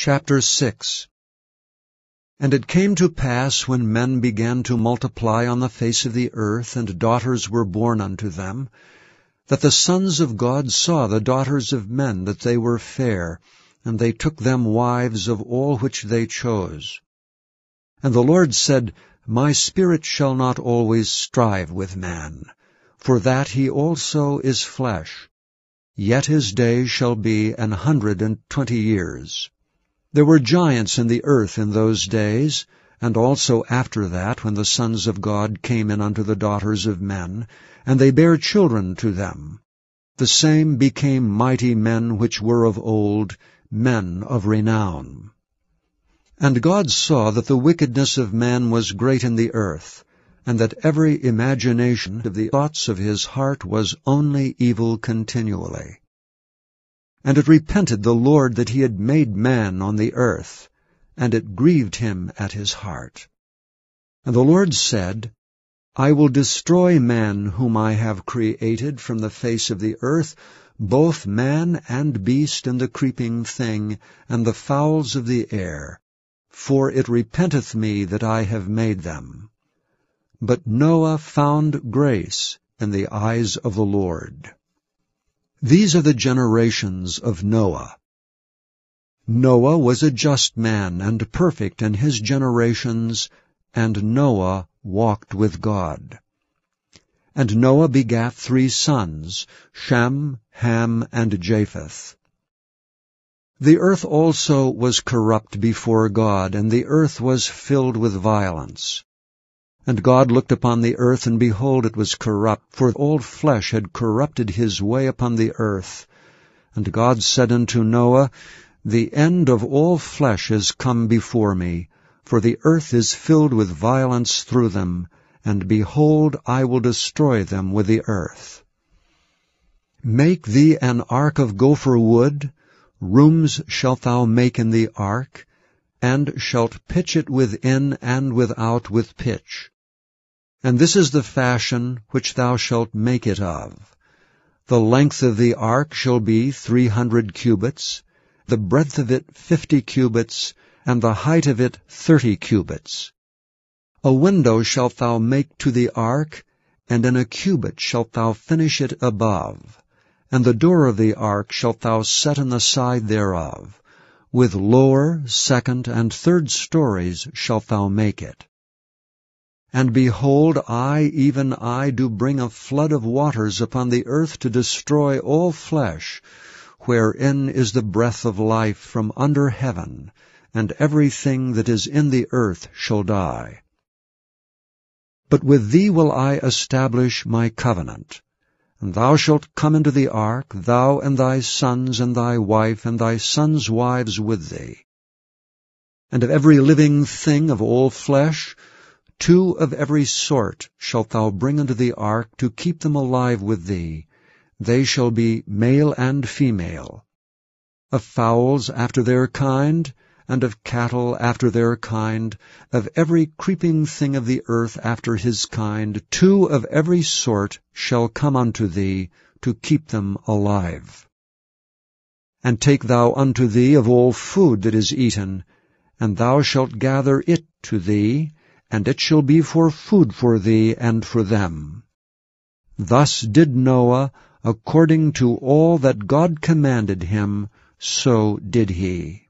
Chapter 6 And it came to pass, when men began to multiply on the face of the earth, and daughters were born unto them, that the sons of God saw the daughters of men, that they were fair, and they took them wives of all which they chose. And the Lord said, My spirit shall not always strive with man, for that he also is flesh. Yet his day shall be an hundred and twenty years. There were giants in the earth in those days, and also after that, when the sons of God came in unto the daughters of men, and they bare children to them. The same became mighty men which were of old, men of renown. And God saw that the wickedness of man was great in the earth, and that every imagination of the thoughts of his heart was only evil continually. And it repented the Lord that he had made man on the earth, and it grieved him at his heart. And the Lord said, I will destroy man whom I have created from the face of the earth, both man and beast and the creeping thing, and the fowls of the air, for it repenteth me that I have made them. But Noah found grace in the eyes of the Lord. These are the generations of Noah. Noah was a just man and perfect in his generations, and Noah walked with God. And Noah begat three sons, Shem, Ham, and Japheth. The earth also was corrupt before God, and the earth was filled with violence. And God looked upon the earth, and behold, it was corrupt, for all flesh had corrupted his way upon the earth. And God said unto Noah, The end of all flesh is come before me, for the earth is filled with violence through them, and behold, I will destroy them with the earth. Make thee an ark of gopher wood, rooms shalt thou make in the ark, and shalt pitch it within and without with pitch. And this is the fashion which thou shalt make it of. The length of the ark shall be three hundred cubits, the breadth of it fifty cubits, and the height of it thirty cubits. A window shalt thou make to the ark, and in a cubit shalt thou finish it above. And the door of the ark shalt thou set in the side thereof. With lower, second, and third stories shalt thou make it. And behold, I, even I, do bring a flood of waters upon the earth to destroy all flesh, wherein is the breath of life from under heaven, and everything that is in the earth shall die. But with thee will I establish my covenant. And thou shalt come into the ark, thou and thy sons and thy wife and thy sons' wives with thee. And of every living thing of all flesh, Two of every sort shalt thou bring into the ark to keep them alive with thee. They shall be male and female. Of fowls after their kind, and of cattle after their kind, of every creeping thing of the earth after his kind, two of every sort shall come unto thee, to keep them alive. And take thou unto thee of all food that is eaten, and thou shalt gather it to thee, and it shall be for food for thee and for them. Thus did Noah, according to all that God commanded him, so did he.